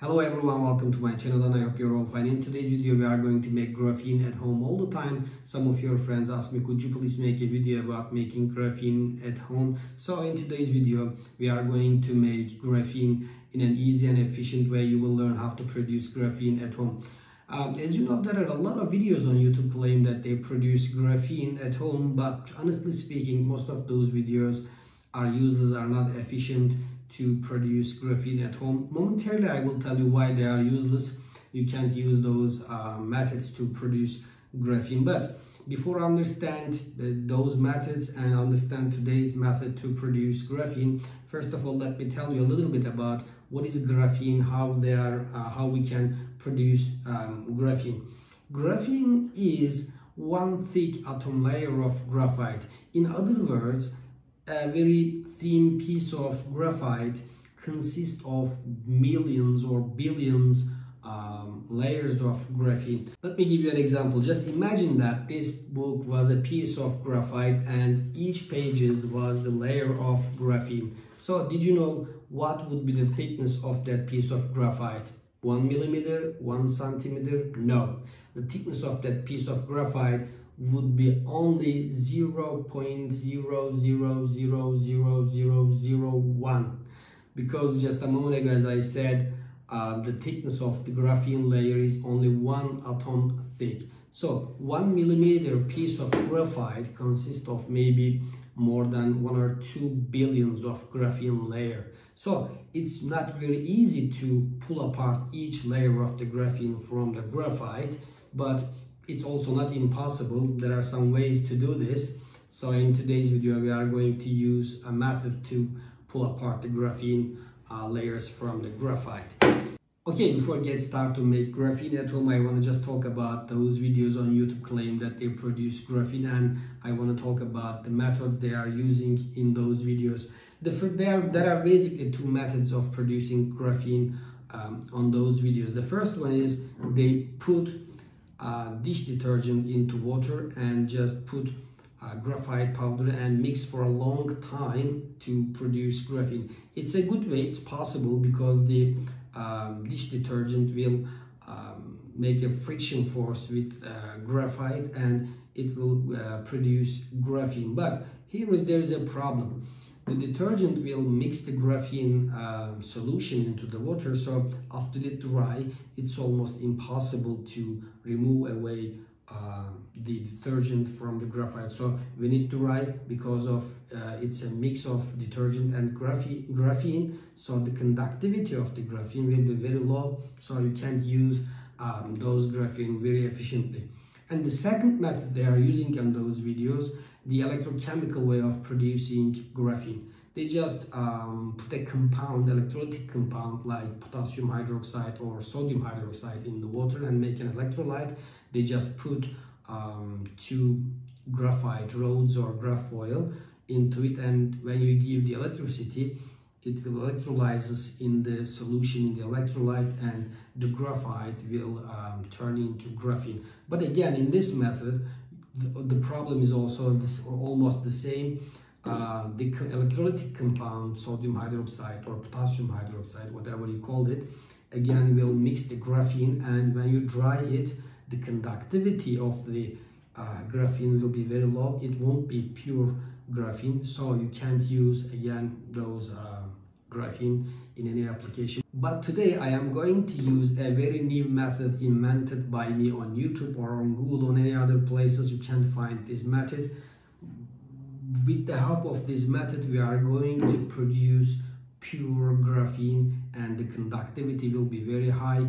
Hello everyone, welcome to my channel and I hope you're all fine. In today's video, we are going to make graphene at home all the time. Some of your friends ask me, could you please make a video about making graphene at home? So in today's video, we are going to make graphene in an easy and efficient way. You will learn how to produce graphene at home. Um, as you know, there are a lot of videos on YouTube claim that they produce graphene at home, but honestly speaking, most of those videos are useless, are not efficient to produce graphene at home. Momentarily, I will tell you why they are useless. You can't use those uh, methods to produce graphene. But before I understand those methods and understand today's method to produce graphene, first of all, let me tell you a little bit about what is graphene, how they are, uh, how we can produce um, graphene. Graphene is one thick atom layer of graphite. In other words, a very thin piece of graphite consists of millions or billions um, layers of graphene. Let me give you an example. Just imagine that this book was a piece of graphite and each pages was the layer of graphene. So did you know what would be the thickness of that piece of graphite? One millimeter, one centimeter? No. The thickness of that piece of graphite would be only 0.0000001 because just a moment ago as I said uh, the thickness of the graphene layer is only one atom thick. So one millimeter piece of graphite consists of maybe more than one or two billions of graphene layer. So it's not very easy to pull apart each layer of the graphene from the graphite but it's also not impossible. There are some ways to do this. So in today's video, we are going to use a method to pull apart the graphene uh, layers from the graphite. Okay, before I get started to make graphene at home, I want to just talk about those videos on YouTube claim that they produce graphene and I want to talk about the methods they are using in those videos. The, there, there are basically two methods of producing graphene um, on those videos. The first one is they put uh, dish detergent into water and just put uh, graphite powder and mix for a long time to produce graphene. It's a good way, it's possible because the um, dish detergent will um, make a friction force with uh, graphite and it will uh, produce graphene. But here is there is a problem the detergent will mix the graphene uh, solution into the water so after it dry it's almost impossible to remove away uh, the detergent from the graphite. So we need to dry because of uh, it's a mix of detergent and graphene graphene so the conductivity of the graphene will be very low so you can't use um, those graphene very efficiently. And the second method they are using in those videos the electrochemical way of producing graphene. They just um, put a compound, electrolytic compound like potassium hydroxide or sodium hydroxide in the water and make an electrolyte. They just put um, two graphite rods or graphite into it and when you give the electricity, it will electrolyzes in the solution in the electrolyte and the graphite will um, turn into graphene. But again, in this method, the, the problem is also this, almost the same. Uh, the electrolytic compound, sodium hydroxide or potassium hydroxide, whatever you call it, again will mix the graphene and when you dry it, the conductivity of the uh, graphene will be very low. It won't be pure graphene, so you can't use again those uh, graphene in any application. But today I am going to use a very new method invented by me on YouTube or on Google or any other places you can find this method. With the help of this method we are going to produce pure graphene and the conductivity will be very high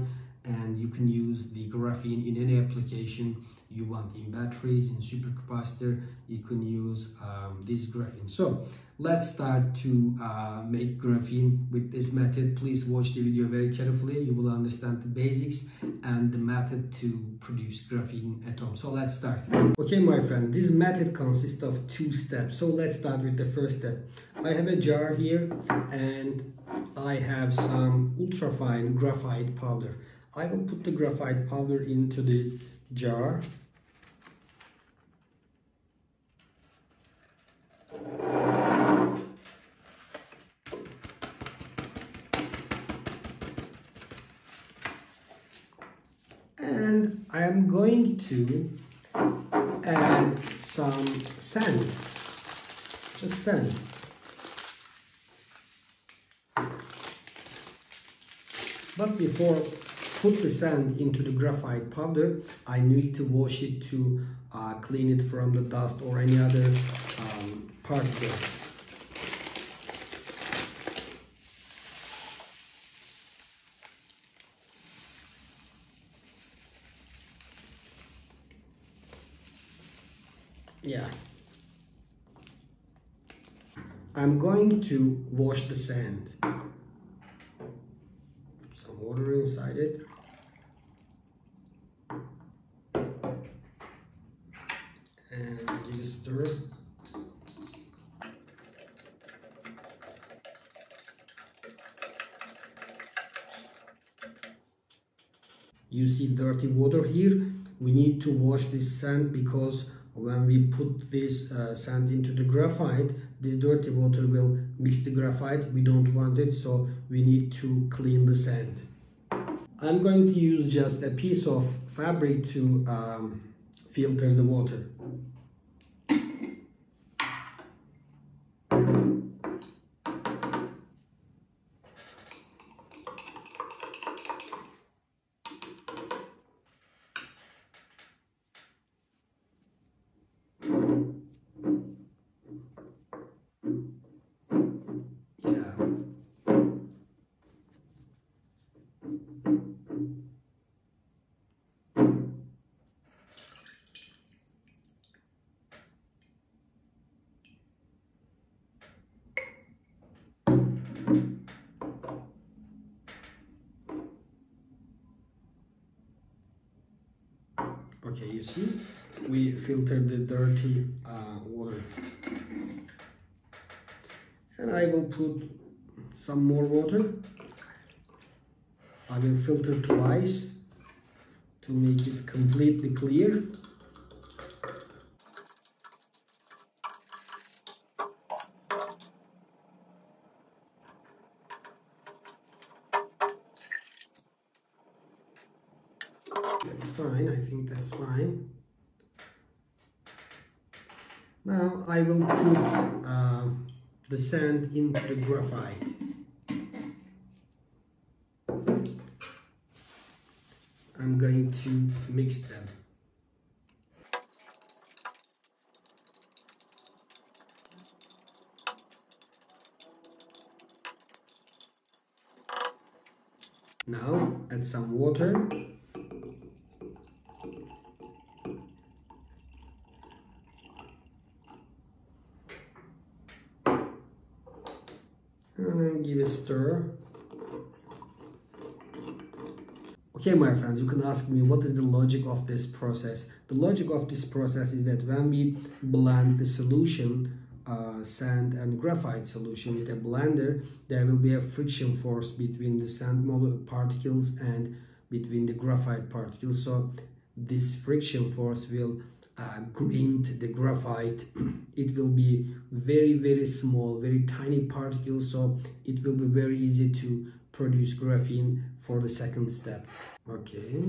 and you can use the graphene in any application you want in batteries in supercapacitor you can use um, this graphene. So let's start to uh, make graphene with this method. Please watch the video very carefully. You will understand the basics and the method to produce graphene at home. So let's start. Okay my friend this method consists of two steps. So let's start with the first step. I have a jar here and i have some ultrafine graphite powder I will put the graphite powder into the jar. And I am going to add some sand just sand. But before put the sand into the graphite powder. I need to wash it to uh, clean it from the dust or any other um, particles yeah. I'm going to wash the sand. Put some water inside it and give a stir you see dirty water here. We need to wash this sand because when we put this uh, sand into the graphite this dirty water will mix the graphite. We don't want it so we need to clean the sand. I'm going to use just a piece of fabric to um, filter the water okay you see we filtered the dirty uh, water. And I will put some more water. I will filter twice to make it completely clear that's fine I think that's fine now I will put uh, the sand into the graphite. I'm going to mix them. Now add some water and give a stir. Okay my friends you can ask me what is the logic of this process. The logic of this process is that when we blend the solution uh, sand and graphite solution with a blender there will be a friction force between the sand particles and between the graphite particles. So this friction force will uh, grind the graphite it will be very very small very tiny particles so it will be very easy to produce graphene for the second step. Okay.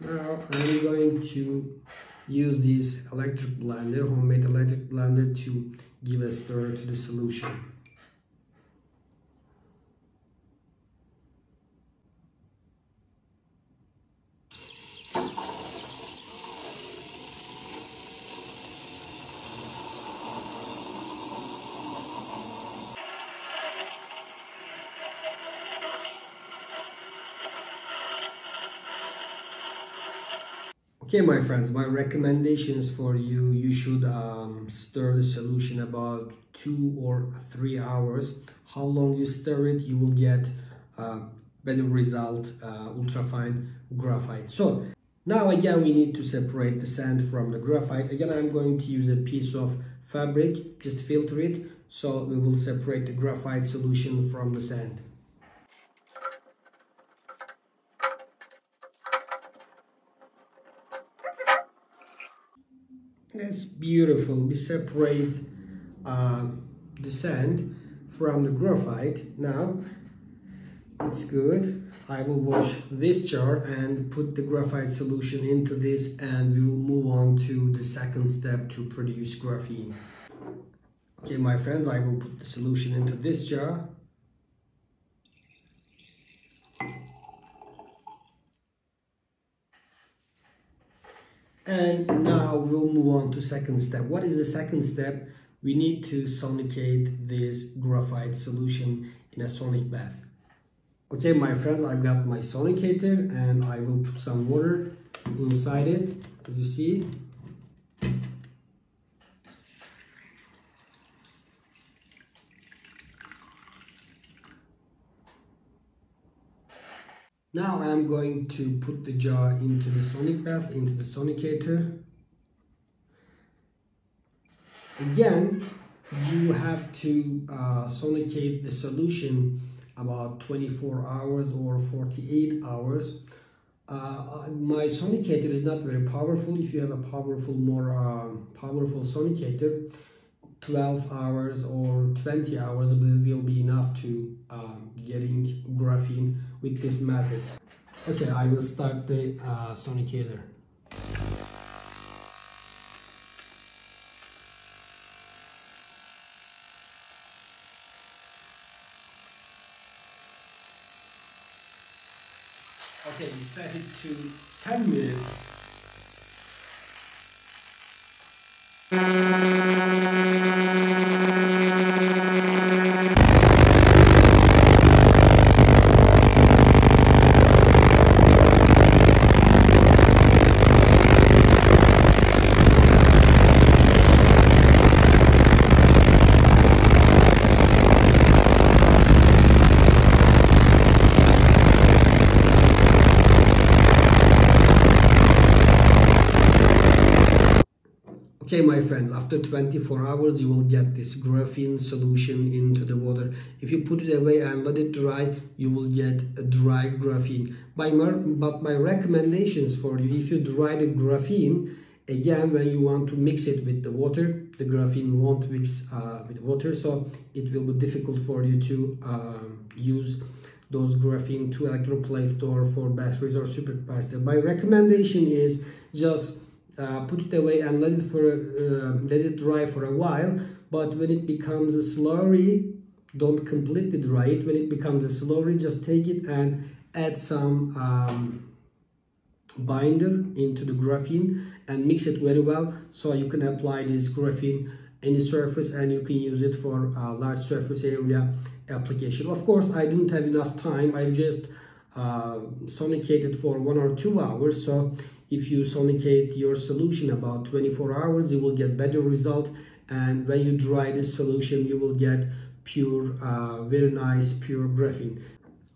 Now I'm going to use this electric blender homemade electric blender to give a stir to the solution okay my friends my recommendations for you you should um, stir the solution about two or three hours. How long you stir it you will get uh, better result uh, ultrafine graphite. So now again we need to separate the sand from the graphite. Again i'm going to use a piece of fabric just filter it. So we will separate the graphite solution from the sand That's beautiful. We separate uh, the sand from the graphite. Now, it's good. I will wash this jar and put the graphite solution into this and we will move on to the second step to produce graphene. Okay, my friends, I will put the solution into this jar. And now we'll move on to second step. What is the second step? We need to sonicate this graphite solution in a sonic bath. Okay, my friends, I've got my sonicator and I will put some water inside it, as you see. Now I'm going to put the jar into the sonic bath, into the sonicator. Again, you have to uh, sonicate the solution about 24 hours or 48 hours. Uh, uh, my sonicator is not very powerful. If you have a powerful, more uh, powerful sonicator, 12 hours or 20 hours will, be enough to um, getting graphene with this method. Okay, I will start the uh, sonicator. Okay, set it to 10 minutes. Okay, my friends, after 24 hours, you will get this graphene solution into the water. If you put it away and let it dry, you will get a dry graphene. By my, but my recommendations for you, if you dry the graphene, again, when you want to mix it with the water, the graphene won't mix uh, with water, so it will be difficult for you to uh, use those graphene to electroplate or for batteries or supercapacitor. My recommendation is just uh, put it away and let it for uh, let it dry for a while but when it becomes a slurry don't completely dry it when it becomes a slurry just take it and add some um, binder into the graphene and mix it very well. So you can apply this graphene any surface and you can use it for a large surface area application. Of course i didn't have enough time. I just uh, sonicated for one or two hours. So if you sonicate your solution about 24 hours you will get better result and when you dry this solution you will get pure uh, very nice pure graphene.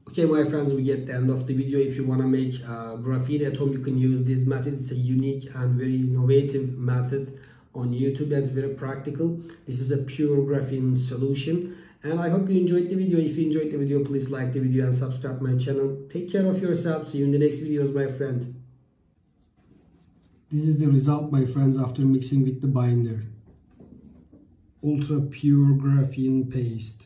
Okay my friends we get the end of the video. If you want to make uh, graphene at home you can use this method. It's a unique and very innovative method on youtube that's very practical. This is a pure graphene solution and i hope you enjoyed the video. If you enjoyed the video please like the video and subscribe my channel. Take care of yourself see you in the next videos my friend this is the result, my friends, after mixing with the binder. Ultra pure graphene paste.